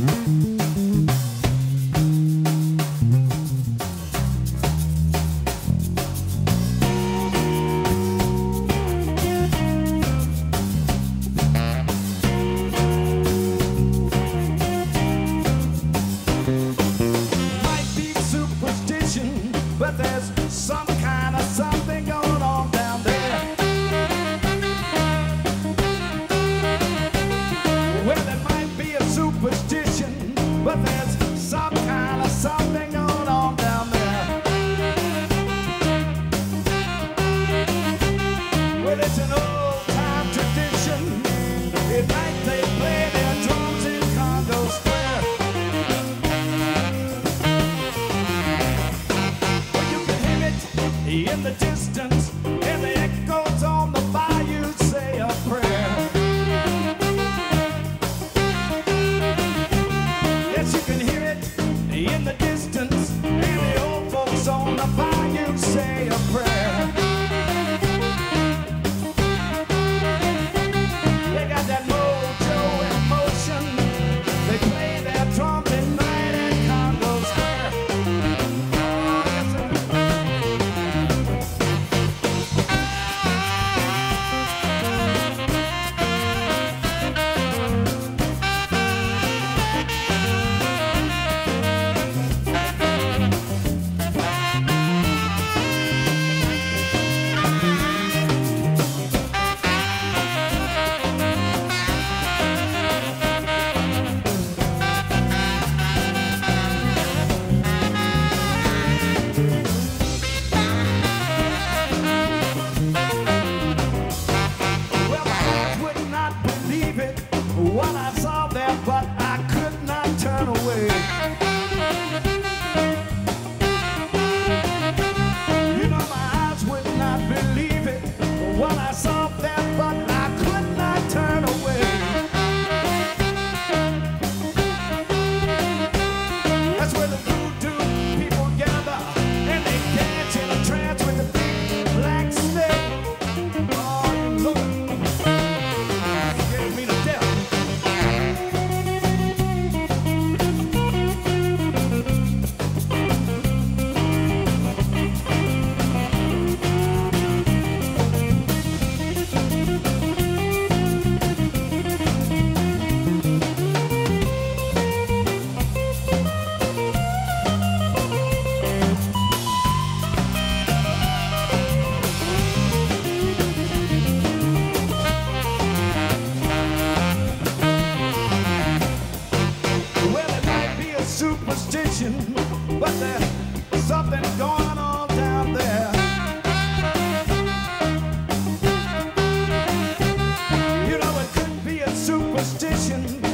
Música What I saw ocean